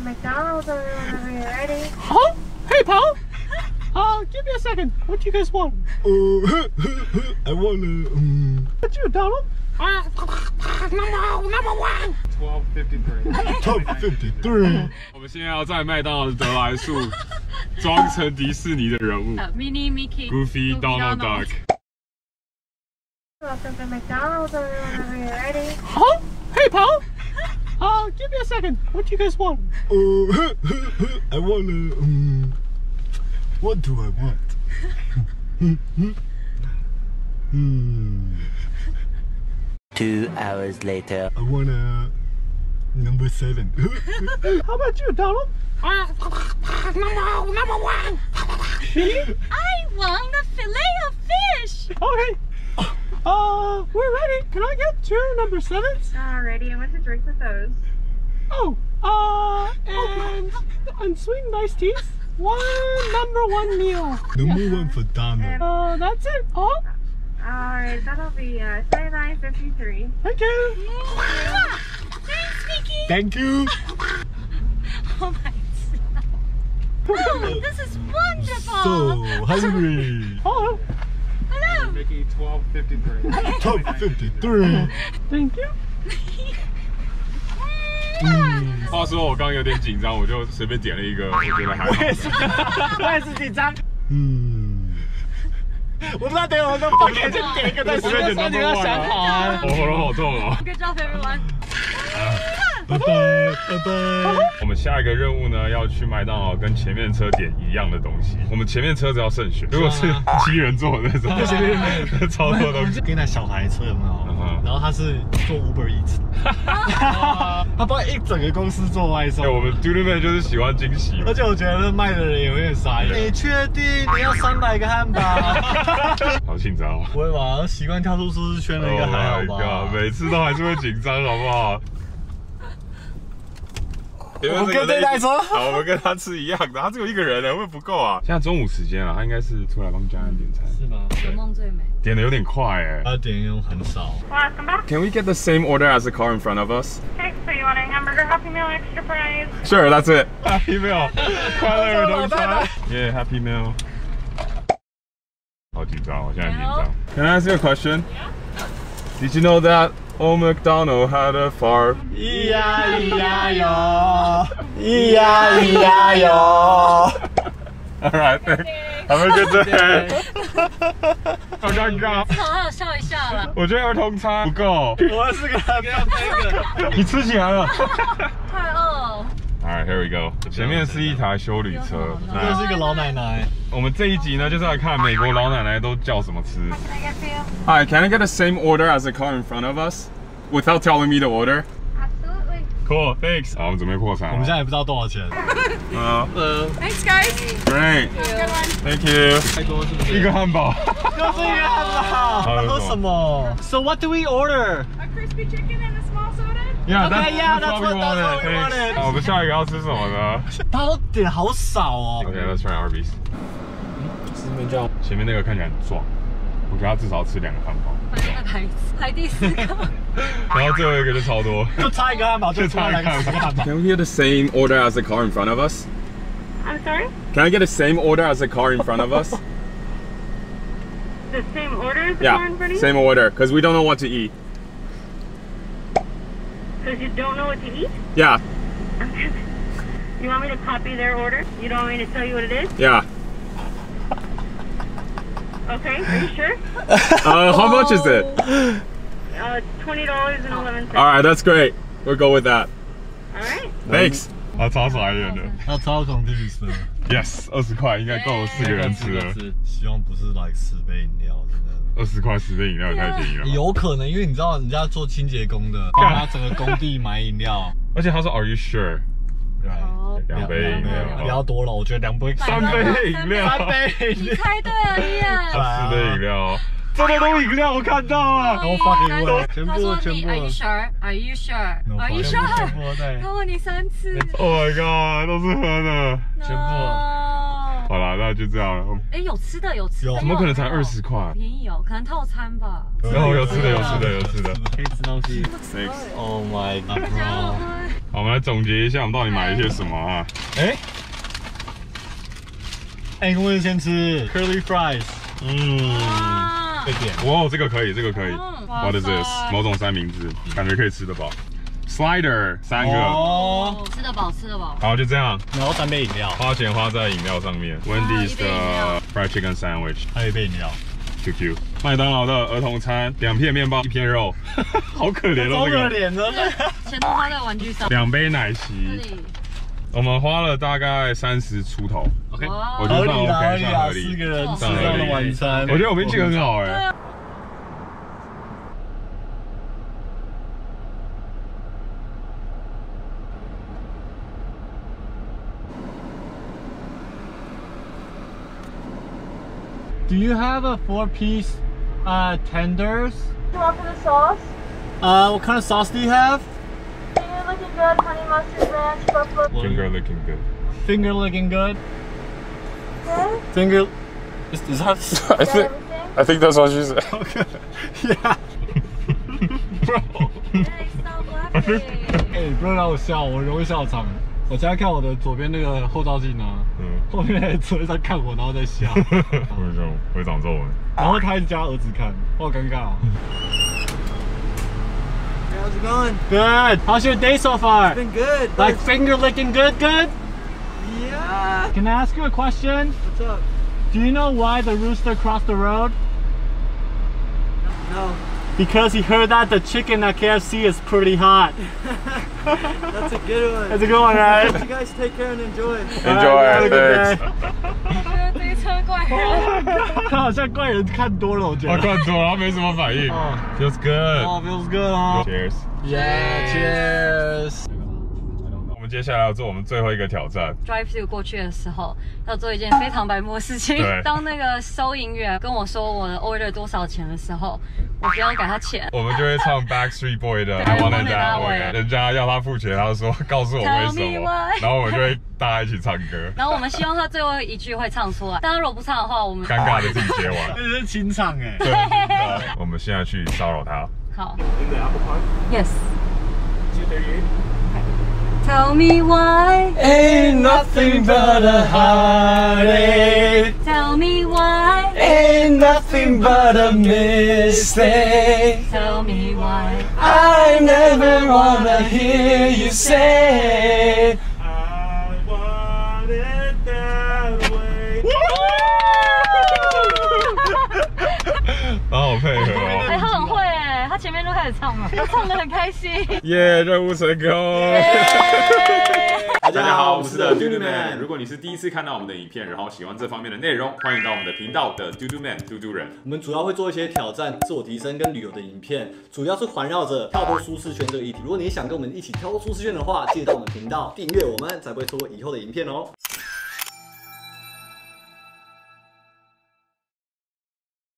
McDonald's whenever you're ready. Huh? Hey, pal. Uh, give me a second. What do you guys want? Uh, I wanna. Um, What you, Donald? Uh, number number one. 1253。top 53. 我们现在要在麦当劳的德莱树装成迪士尼的人物 Mini Mickey，Goofy Donald Duck。Welcome to McDonald's whenever you're ready. Huh? Hey, pal. Uh, give me a second. What do you guys want? Uh, I wanna. Um, what do I want? hmm. Two hours later. I wanna. Number seven. How about you, Donald? Uh, number number one. Me? I want the fillet of fish. Okay. Uh, we're ready. Can I get two number sevens? Alrighty, I want to drink with those? Oh, uh, and and sweet and iced teas. One number one meal. Number one for Donald. Uh, that's it. Oh, Alright, that'll be uh, 39.53. thank you. Thanks, Mickey. Thank you. Oh my. Oh, this is wonderful. So hungry. Hello. Hello. Mickey 1253。Top 53. Thank you. 话说我刚刚有点紧张，我就随便点了一个，我觉得还好。我也是 紧张。嗯，我不知道等我就放给先点一个再随便点你要想好啊。我喉咙好痛哦。Good job, everyone. 拜拜拜拜。我们下一个任务呢，要去麦当劳跟前面车点一样的东西。我们前面车子要慎选，如果是七人座的那种，超多东西。跟那小孩车有没有？然后他是做 Uber Eats，他帮一整个公司做外送哎，。我们 d u d Man 就是喜欢惊喜而且我觉得那卖的人也有点傻眼。你确定你要三百个汉堡？好紧张哦。不会吧？习惯跳出舒适圈的应该还好 Oh 吧？每次都还是会紧张，好不好？我跟这台车好，我们跟他吃一样的，他只有一个人呢，会不会不够啊？现在中午时间了，他应该是出来帮家人点餐，是吗？有梦最美。点的有点快哎。他点用很少。Welcome back. Can we get the same order as the car in front of us? Okay, so you want a hamburger happy meal, extra fries? Sure, that's it. Happy meal，快乐儿童餐。Yeah, happy meal。好紧张，我现在很紧张。Can I ask you a question? Did you know that old McDonald had a farm? 咿呀咿呀哟，咿呀咿呀哟。 All right, thanks. Have a good day. 好尴尬，好好笑一下了。我觉得儿童餐不够。我是个不要这个。你吃起来了。太饿。 Alright, here we go. 前面是一台修理车。这那是一个老奶奶。我们这一集呢，就是来看美国老奶奶都叫什么吃。 Can I get for you? Hi, can I get the same order as the car in front of us, without telling me to order? Cool, thanks. 好，我们准备破产。我们现在也不知道多少钱。呃呃，Thanks, guys. Great, thank you. 太多是不是？一个汉堡。又是一个汉堡。喝什么？So what do we order? A crispy chicken and a small soda? Yeah, Okay, yeah, that's what- we that's what we wanted. 好我们下一个要吃什么呢他都点好少哦。？Okay, let's try Arby's. 是面叫前面那个看起来很壮，我觉得他至少吃两个汉堡，反正排排第四个。然后最后一个就超多。就差一个汉堡，就差两个十个汉堡。 Can we get the same order as the car in front of us? I'm sorry? Can I get the same order as the car in front of us? The same order as the car Yeah, in front of you? same order, because we don't know what to eat. Because you don't know what to eat? Yeah, You want me to copy their order? You don't want me to tell you what it is? yeah. Okay, are you sure? Uh, how much is it? Uh, $20.11. Alright, that's great. We'll go with that. Alright. Thanks. 他超傻眼的。他超 confused 的。 Yes，二十块应该够四个人吃了。希望不是来十杯饮料，真的。二十块十杯饮料也太便宜了吧。有可能，因为你知道人家做清洁工的，帮他整个工地买饮料，而且他说 Are you sure？ 对，哦，两杯饮料，不要多了，我觉得两杯三杯饮料，三杯你料，猜对了，伊人。四杯饮料，这么多饮料我看到啊。No fucking way，全部他说你全部 Are you sure? Are you sure? Are you sure? 全部对他问你三次。Oh my god，都是喝的。全部部。好啦，那就这样了。哎，有吃的，有吃的。怎么可能才二十块？便宜哦，可能套餐吧。然后有吃的，有吃的，有吃的。可以吃东西。Thanks。Oh my god，bro！好，我们来总结一下，我们到底买了些什么啊？哎，哎，我们先吃 curly fries，嗯，啊这点哇，这个可以，这个可以。嗯 What is this？某种三明治，感觉可以吃得饱。Slider 三个，哦，哦，吃得饱，吃得饱。好，就这样，然后三杯饮料，花钱花在饮料上面。Wendy's 的 fried chicken sandwich。还有一杯饮料，QQ，麦当劳的儿童餐，两片面包，一片肉，好可怜哦，好可。怜哦。钱都花在玩具上。两杯奶昔，我们花了大概三十出头，OK，我觉得算合理啦，合 OK，理啦，算合理四个人吃到的晚餐，我觉得我们运气很好哎。Do you have a four-piece uh, tenders? You want for the sauce? Uh, what kind of sauce do you have? Finger looking good, honey mustard ranch, buffalo. Finger looking good。 Finger looking good. Okay, Finger. Is, is that? I is that everything? I think that's what she said. yeah. Hey, stop laughing. 哎、不要让我笑，我容易笑场。 我现在看我的左边那个后照镜啊，嗯，后面那车在看我，然后在笑，为什么会长皱纹？然后他一直叫他儿子看，我好尴尬、啊。How's it going? Good. How's your day so far? Been good. Like finger licking good, good? yeah. Can I ask you a question? What's up? Do you know why the rooster crossed the road? No, Because he heard that the chicken at KFC is pretty hot. that's a good one. That's a good one, right? You guys take care and enjoy. Alright, have a good day. Enjoy，这一车怪人。他好像怪人看多了，我觉我得。看多了，他没什么反应。哦 Feels good。 Oh, feels good 啊。 Cheers。 Yeah, cheers. 接下来要做我们最后一个挑战。Drive through 过去的时候，要做一件非常白目的事情对。当那个收银员跟我说我的 order 多少钱的时候，我不要给他钱。我们就会唱 Backstreet Boy 的对 I Want It I Want It That That Way，Way 人家要他付钱，他说告诉我为什么然后我们就会大家一起唱歌，然后我们希望他最后一句会唱出来，但他如果不唱的话，我们尴尬的自己接完。这是清唱哎。对，我们现在去骚扰他。好。Yes. Tell me why. Ain't nothing but a heartache. Tell me why. Ain't nothing but a mistake. Tell me why. I never wanna hear you say. 始唱了，他唱的很开心。耶，任务成功。大 大家好，我是的嘟嘟 man。如果你是第一次看到我们的影片，然后喜欢这方面的内容，欢迎到我们的频道的嘟嘟 man 嘟嘟人。我们主要会做一些挑战、自我提升跟旅游的影片，主要是环绕着跳脱舒适圈这个议题。如果你想跟我们一起跳脱舒适圈的话，记得到我们频道订阅我们，才不会错过以后的影片哦。